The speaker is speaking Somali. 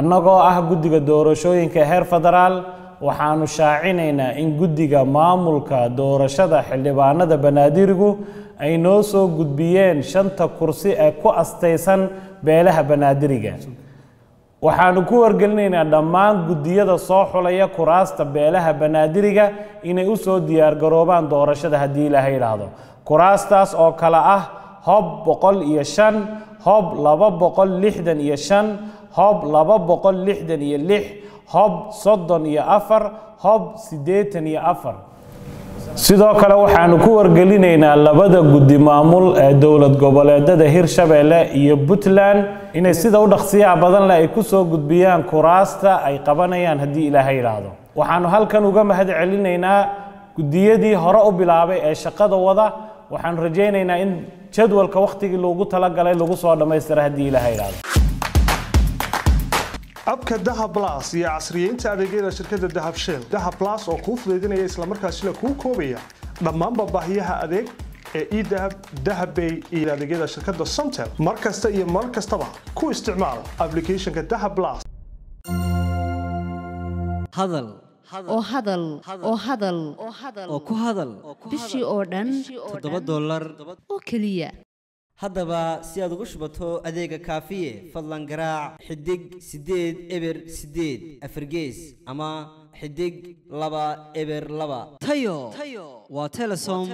annagoo ah guddiga doorashooyinka heer federaal waxaanu shaacinaynaa in guddiga maamulka doorashada xildhibaanada banaadirigu ay noo soo gudbiyeen shanta kursi ee ku astaysan beelaha banaadiriga. Waxaanu ku wargelinaynaa dhammaan guddiyada soo xulaya kuraasta beelaha banaadiriga inay u soo diyaargaroobaan doorashada haddii ilaaha yidhaahdo kuraastaas oo kale ah hob boqol iyo shan hob laba boqol lixdan iyo shan hob laba boqol lixdan iyo lix hob soddon iyo afar hob siddeetan iyo afar. Sidoo kale waxaanu ku wargelinaynaa labada guddi maamul ee dowlad goboleedada hirshabeelle iyo puntland inay sida u dhaqsiyaha badan leh ay ku soo gudbiyaan kuraasta ay qabanayaan haddii ilaaha yidhaahdo waxaanu halkan uga mahad celinaynaa guddiyadii hore u bilaabay ee shaqada wada. Waxaanu rajaynaynaa in jadwalka wakhtigii loogu talagalay lagu soo dhammaystira haddii ilaaha yidhaahdo abka daha blas iyo casriyeynta adeegyada shirkadda dahab shell. Dahab blas oo kuu fudaydinaya islamarkaasina kuu koobaya dhammaanba baahiyaha adeeg ee edahab dahabbay iyo adeegyada shirkadda somtel mar kasta iyo mar kastaba ku isticmaal applicationka dahab blas hadal. Oo hadal oo hadal oo ku hadal. bishii oo dhan toddoba dollar. oo keliya haddaba si aad ugu shubato adeega kaafiye fadlan garaac xidig siddeed eber siddeed afargees ama xidig laba eber laba. Tayo. Waa telesom